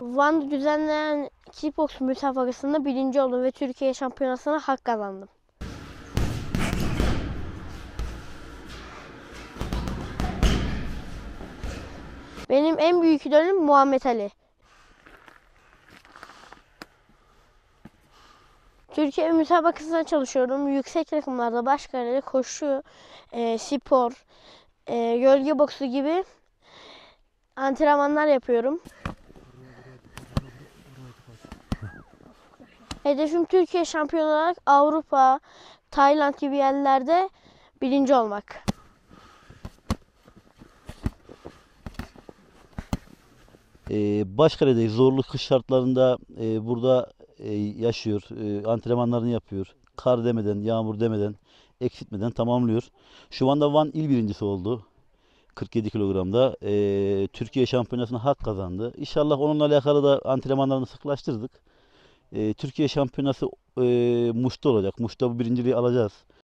Van'da düzenlenen kickbox müsabakasında birinci oldum ve Türkiye şampiyonasına hak kazandım. Benim en büyük idolüm Muhammed Ali. Türkiye müsabakasına çalışıyorum. Yüksek takımlarda baş kalede koşu, e, spor, e, gölge boksu gibi antrenmanlar yapıyorum. Hedefim Türkiye şampiyonu olarak Avrupa, Tayland gibi yerlerde birinci olmak. Ee, Başkale'de zorlu kış şartlarında e, burada e, yaşıyor, e, antrenmanlarını yapıyor. Kar demeden, yağmur demeden, eksiltmeden tamamlıyor. Şu anda Van il birincisi oldu. 47 kilogramda. Ee, Türkiye şampiyonasına hak kazandı. İnşallah onunla alakalı da antrenmanlarını sıklaştırdık. Türkiye şampiyonası e, Muş'ta olacak. Muş'ta bu birinciliği alacağız.